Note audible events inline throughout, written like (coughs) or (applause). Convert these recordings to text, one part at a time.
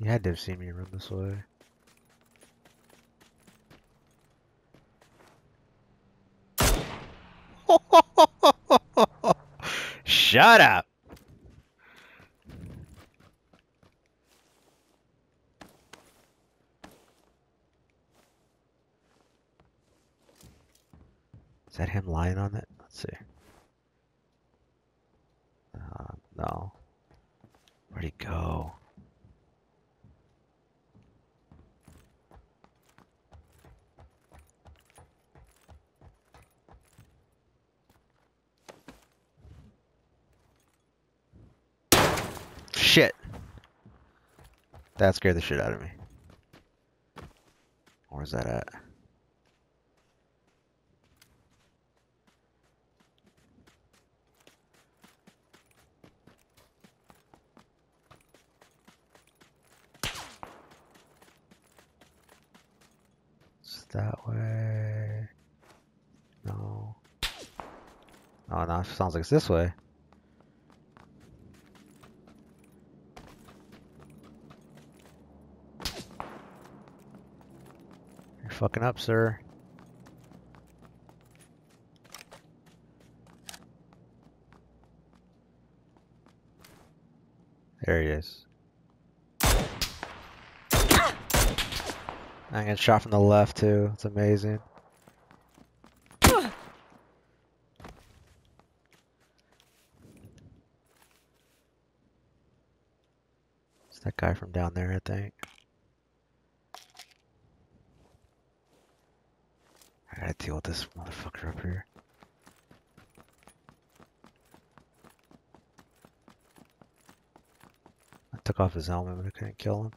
You had to have seen me run this way. (laughs) Shut up! Is that him lying on it? Let's see. Uh, no. Where'd he go? Shit! That scared the shit out of me. Where's that at? It's that way. No. Oh, no, it sounds like it's this way. Fucking up, sir. There he is. I get shot from the left too. It's amazing. It's that guy from down there, I think. Deal with this motherfucker up here. I took off his helmet, but I couldn't kill him.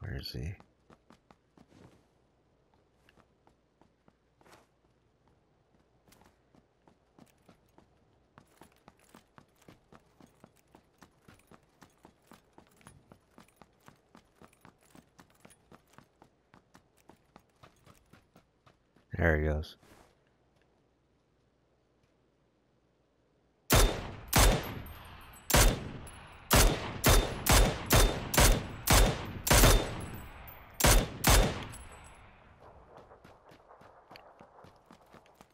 Where is he? There he goes.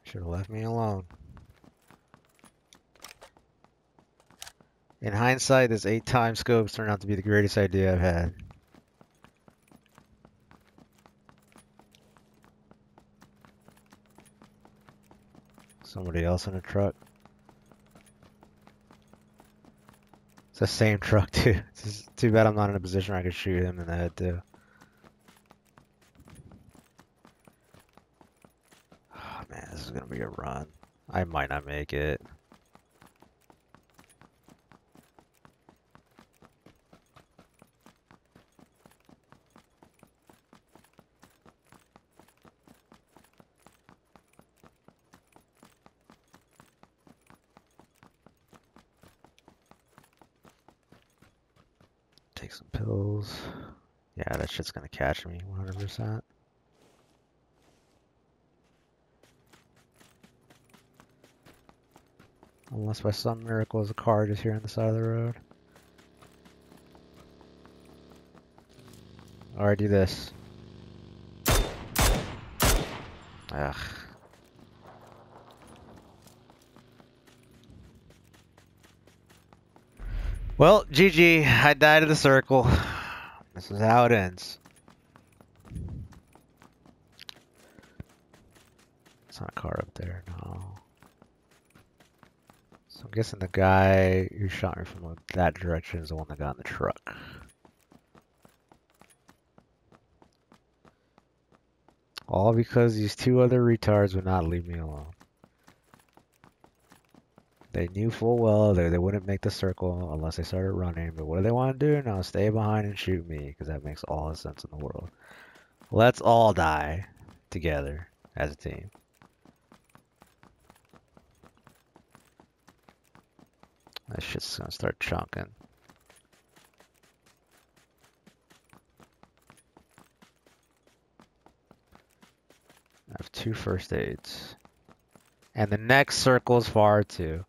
Should have left me alone. In hindsight, this eight time scopes turned out to be the greatest idea I've had. Somebody else in a truck. It's the same truck (laughs) too. It's too bad I'm not in a position where I could shoot him in the head too. Oh man, this is gonna be a run. I might not make it. Shit's gonna catch me 100%. Unless by some miracle there's a car just here on the side of the road. Alright, do this. Ugh. Well, GG, I died of the circle. This is how it ends. It's not a car up there, no. So I'm guessing the guy who shot me from that direction is the one that got in the truck. All because these two other retards would not leave me alone. They knew full well that they wouldn't make the circle unless they started running. But what do they want to do? Now stay behind and shoot me because that makes all the sense in the world. Let's all die together as a team. That shit's gonna start chunking. I have two first aids. And the next circle is far too.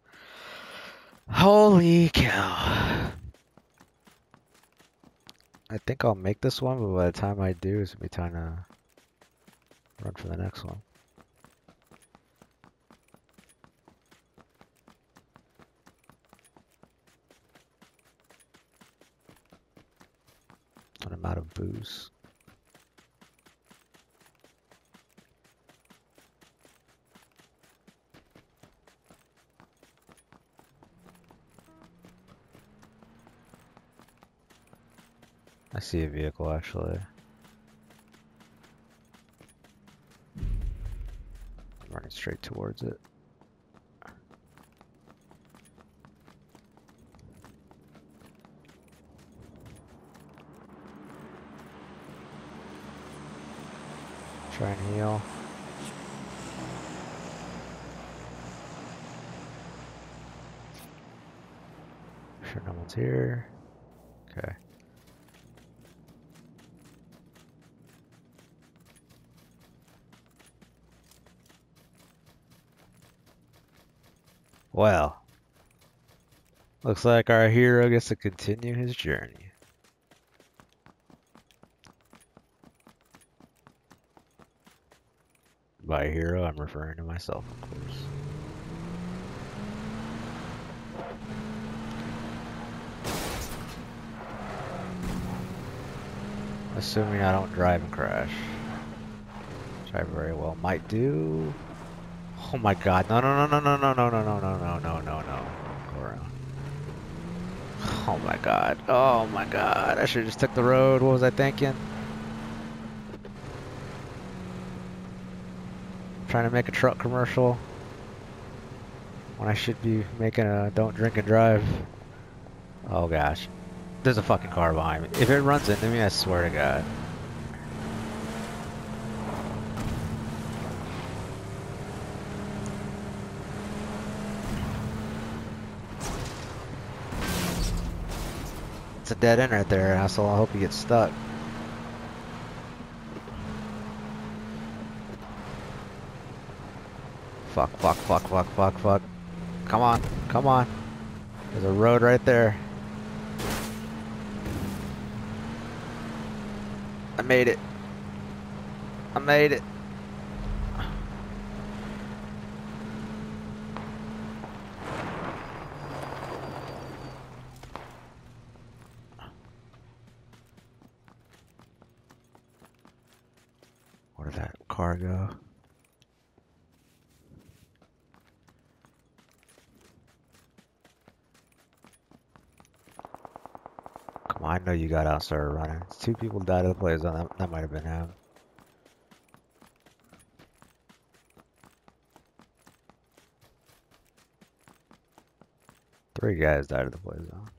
Holy cow. I think I'll make this one, but by the time I do, it's gonna be time to run for the next one. When I'm out of booze. I see a vehicle actually. I'm running straight towards it. Try and heal. Sure no one's here. Okay. Well, looks like our hero gets to continue his journey. By hero, I'm referring to myself, of course. Assuming I don't drive and crash. Which I very well might do. Oh my god, no no no no no no no no no no no no no no. Go around. Oh my god. Oh my god. I should have just took the road. What was I thinking? Trying to make a truck commercial. When I should be making a don't drink and drive. Oh gosh. There's a fucking car behind me. If it runs into me, I swear to god. It's a dead end right there, asshole. I hope you get stuck. Fuck, fuck, fuck, fuck, fuck, fuck. Come on, come on. There's a road right there. I made it. I made it. Did that car go? Come on, I know you got out started running. Two people died of the play zone. That, that might have been him. Three guys died of the play zone.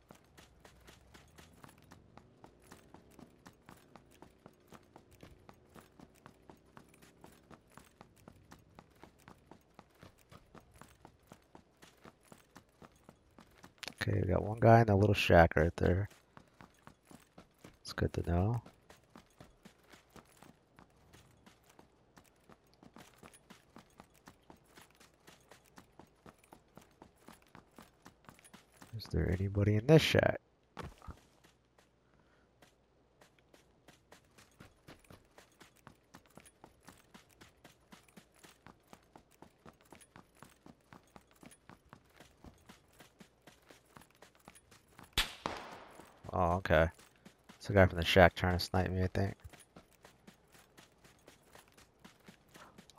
Okay, we got one guy in that little shack right there. It's good to know. Is there anybody in this shack? It's the guy from the shack trying to snipe me, I think.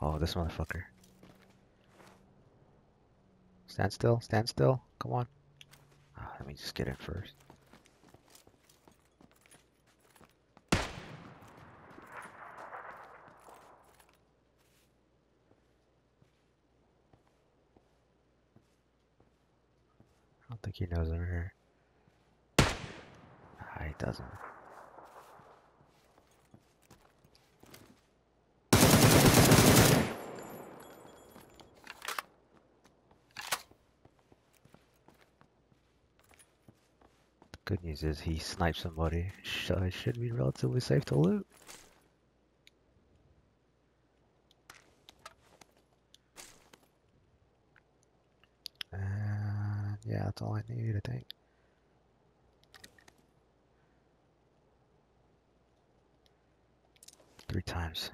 Oh, this motherfucker. Stand still, stand still. Come on. Ah, let me just get in first. I don't think he knows I'm here. Ah, he doesn't. Good news is he sniped somebody, so I uh, should be relatively safe to loot. And yeah, that's all I need, I think. Three times.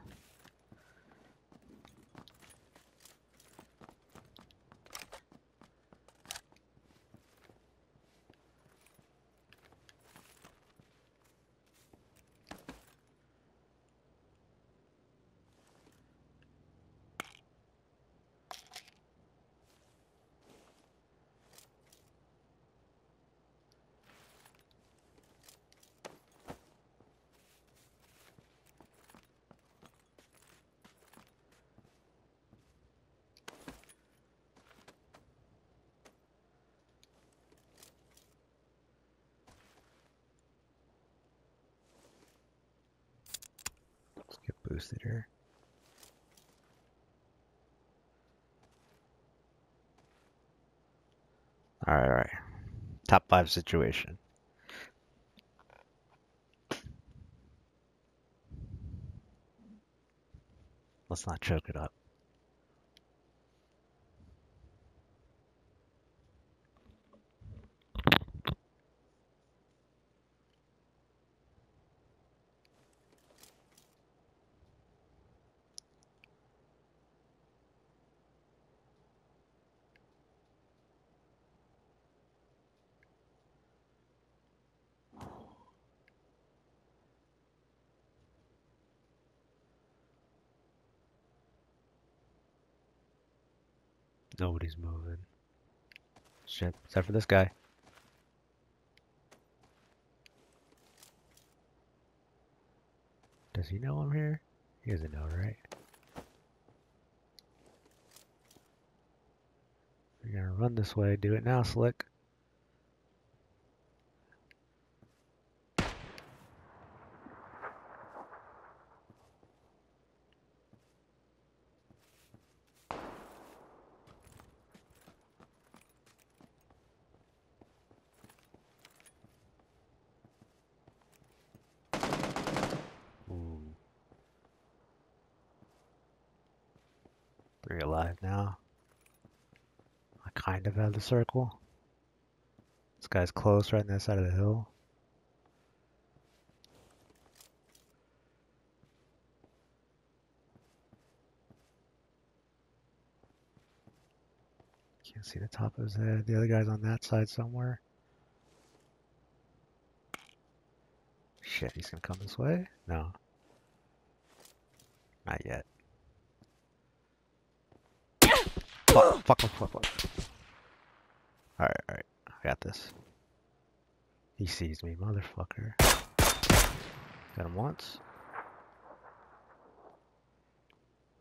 Boosted here. Alright, alright. Top five situation. Let's not choke it up. Nobody's moving. Shit, except for this guy. Does he know I'm here? He doesn't know, right? We're gonna run this way. Do it now, Slick. Ooh. Three alive now. I kind of have the circle. This guy's close right on that side of the hill. Can't see the top of his head. The other guy's on that side somewhere. Shit, he's gonna come this way? No. Not yet. (coughs) Fuck, fuck, fuck, fuck. Alright, alright. I got this. He sees me, motherfucker. Got him once.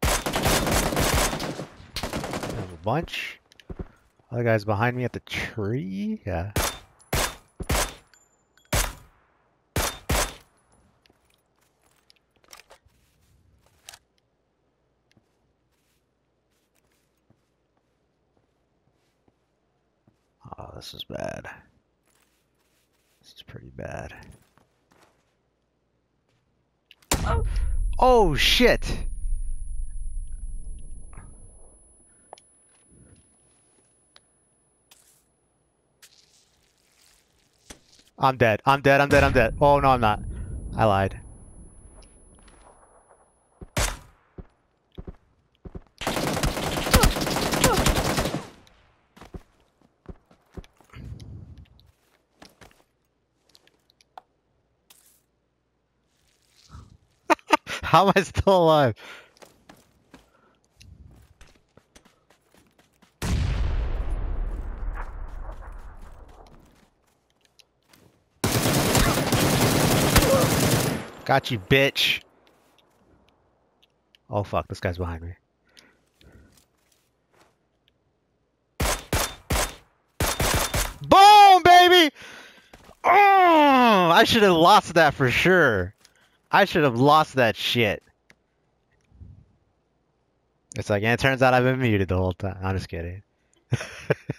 Got a bunch. Other guy's behind me at the tree. Yeah. Oh, this is bad. This is pretty bad. Oh shit! I'm dead. I'm dead. I'm dead. I'm dead. Oh no, I'm not. I lied. How am I still alive? Got you, bitch. Oh fuck, this guy's behind me. Boom, baby! Oh, I should have lost that for sure. I should have lost that shit. It's like, and it turns out I've been muted the whole time. I'm just kidding.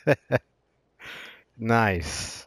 (laughs) nice.